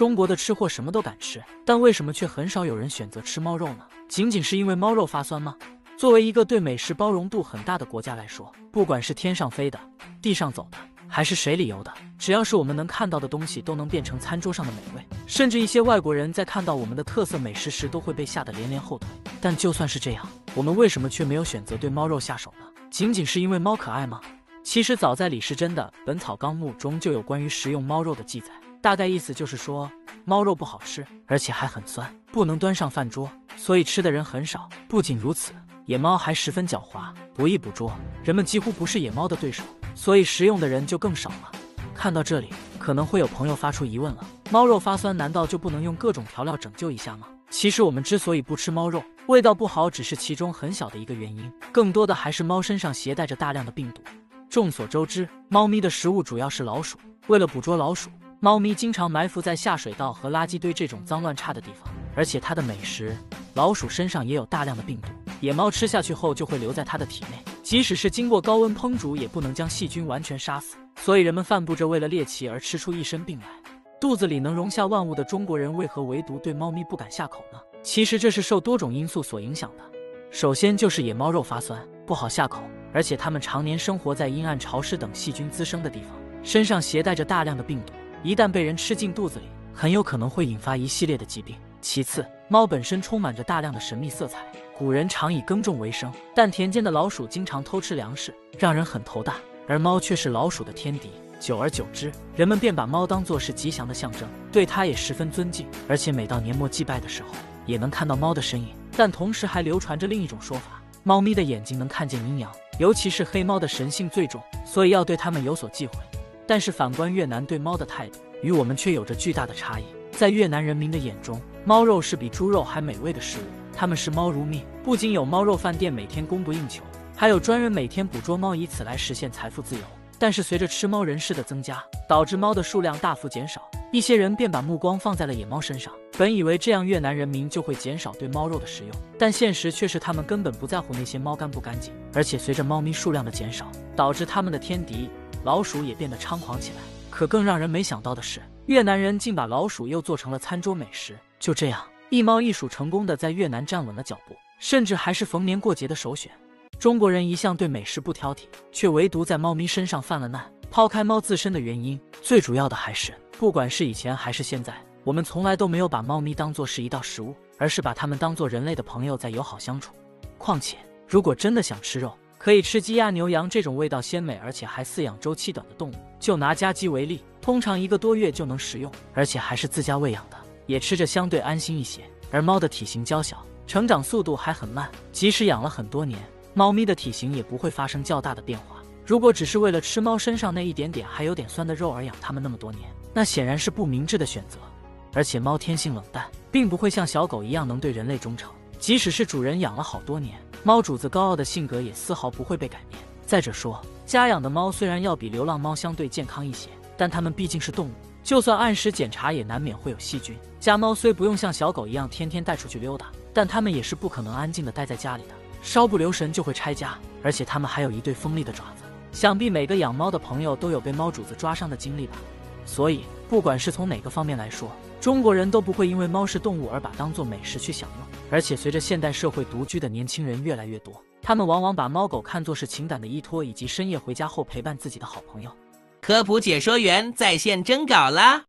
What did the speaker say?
中国的吃货什么都敢吃，但为什么却很少有人选择吃猫肉呢？仅仅是因为猫肉发酸吗？作为一个对美食包容度很大的国家来说，不管是天上飞的、地上走的，还是水里游的，只要是我们能看到的东西，都能变成餐桌上的美味。甚至一些外国人在看到我们的特色美食时，都会被吓得连连后退。但就算是这样，我们为什么却没有选择对猫肉下手呢？仅仅是因为猫可爱吗？其实早在李时珍的《本草纲目》中就有关于食用猫肉的记载。大概意思就是说，猫肉不好吃，而且还很酸，不能端上饭桌，所以吃的人很少。不仅如此，野猫还十分狡猾，不易捕捉，人们几乎不是野猫的对手，所以食用的人就更少了。看到这里，可能会有朋友发出疑问了：猫肉发酸，难道就不能用各种调料拯救一下吗？其实我们之所以不吃猫肉，味道不好只是其中很小的一个原因，更多的还是猫身上携带着大量的病毒。众所周知，猫咪的食物主要是老鼠，为了捕捉老鼠。猫咪经常埋伏在下水道和垃圾堆这种脏乱差的地方，而且它的美食老鼠身上也有大量的病毒，野猫吃下去后就会留在它的体内，即使是经过高温烹煮，也不能将细菌完全杀死。所以人们犯不着为了猎奇而吃出一身病来。肚子里能容下万物的中国人，为何唯独对猫咪不敢下口呢？其实这是受多种因素所影响的。首先就是野猫肉发酸，不好下口，而且它们常年生活在阴暗、潮湿等细菌滋生的地方，身上携带着大量的病毒。一旦被人吃进肚子里，很有可能会引发一系列的疾病。其次，猫本身充满着大量的神秘色彩。古人常以耕种为生，但田间的老鼠经常偷吃粮食，让人很头大。而猫却是老鼠的天敌，久而久之，人们便把猫当作是吉祥的象征，对它也十分尊敬。而且每到年末祭拜的时候，也能看到猫的身影。但同时还流传着另一种说法：猫咪的眼睛能看见阴阳，尤其是黑猫的神性最重，所以要对它们有所忌讳。但是反观越南对猫的态度，与我们却有着巨大的差异。在越南人民的眼中，猫肉是比猪肉还美味的食物，他们视猫如命。不仅有猫肉饭店每天供不应求，还有专人每天捕捉猫，以此来实现财富自由。但是随着吃猫人士的增加，导致猫的数量大幅减少，一些人便把目光放在了野猫身上，本以为这样越南人民就会减少对猫肉的食用，但现实却是他们根本不在乎那些猫干不干净。而且随着猫咪数量的减少，导致他们的天敌。老鼠也变得猖狂起来，可更让人没想到的是，越南人竟把老鼠又做成了餐桌美食。就这样，一猫一鼠成功的在越南站稳了脚步，甚至还是逢年过节的首选。中国人一向对美食不挑剔，却唯独在猫咪身上犯了难。抛开猫自身的原因，最主要的还是，不管是以前还是现在，我们从来都没有把猫咪当做是一道食物，而是把它们当做人类的朋友在友好相处。况且，如果真的想吃肉，可以吃鸡鸭牛羊这种味道鲜美而且还饲养周期短的动物。就拿家鸡为例，通常一个多月就能食用，而且还是自家喂养的，也吃着相对安心一些。而猫的体型娇小，成长速度还很慢，即使养了很多年，猫咪的体型也不会发生较大的变化。如果只是为了吃猫身上那一点点还有点酸的肉而养它们那么多年，那显然是不明智的选择。而且猫天性冷淡，并不会像小狗一样能对人类忠诚，即使是主人养了好多年。猫主子高傲的性格也丝毫不会被改变。再者说，家养的猫虽然要比流浪猫相对健康一些，但它们毕竟是动物，就算按时检查，也难免会有细菌。家猫虽不用像小狗一样天天带出去溜达，但它们也是不可能安静的待在家里的，稍不留神就会拆家。而且它们还有一对锋利的爪子，想必每个养猫的朋友都有被猫主子抓伤的经历吧。所以，不管是从哪个方面来说，中国人都不会因为猫是动物而把当做美食去享用。而且随着现代社会独居的年轻人越来越多，他们往往把猫狗看作是情感的依托，以及深夜回家后陪伴自己的好朋友。科普解说员在线征稿啦！